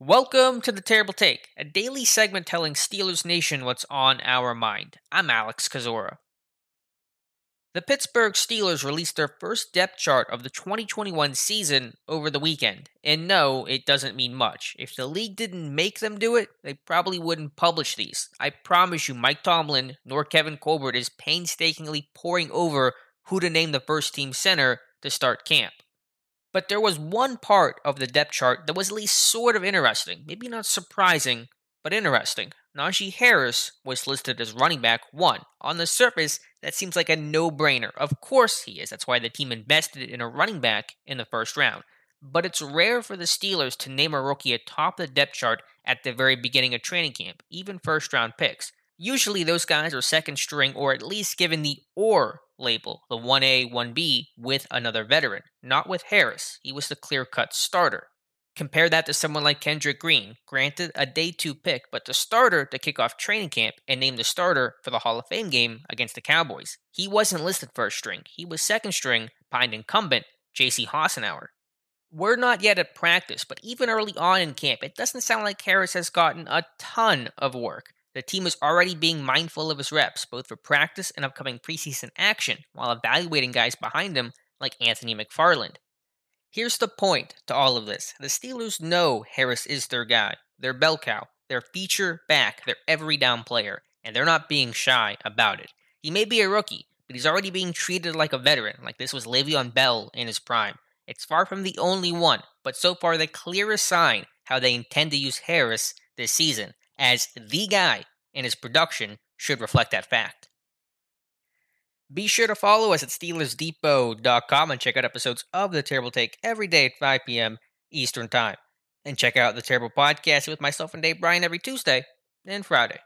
Welcome to the Terrible Take, a daily segment telling Steelers Nation what's on our mind. I'm Alex Kozora. The Pittsburgh Steelers released their first depth chart of the 2021 season over the weekend. And no, it doesn't mean much. If the league didn't make them do it, they probably wouldn't publish these. I promise you, Mike Tomlin nor Kevin Colbert is painstakingly poring over who to name the first team center to start camp. But there was one part of the depth chart that was at least sort of interesting. Maybe not surprising, but interesting. Najee Harris was listed as running back one. On the surface, that seems like a no brainer. Of course he is. That's why the team invested in a running back in the first round. But it's rare for the Steelers to name a rookie atop the depth chart at the very beginning of training camp, even first round picks. Usually those guys are second string or at least given the or label, the 1A, 1B, with another veteran. Not with Harris. He was the clear cut starter. Compare that to someone like Kendrick Green, granted a day two pick, but the starter to kick off training camp and named the starter for the Hall of Fame game against the Cowboys. He wasn't listed first string, he was second string behind incumbent J.C. Hassenauer. We're not yet at practice, but even early on in camp, it doesn't sound like Harris has gotten a ton of work. The team is already being mindful of his reps, both for practice and upcoming preseason action, while evaluating guys behind him like Anthony McFarland. Here's the point to all of this the Steelers know Harris is their guy, their bell cow, their feature back, their every down player, and they're not being shy about it. He may be a rookie, but he's already being treated like a veteran, like this was Le'Veon Bell in his prime. It's far from the only one, but so far the clearest sign how they intend to use Harris this season as the guy, and his production should reflect that fact. Be sure to follow us at SteelersDepot.com and check out episodes of The Terrible Take every day at 5 p.m. Eastern Time. And check out The Terrible Podcast with myself and Dave Bryan every Tuesday and Friday.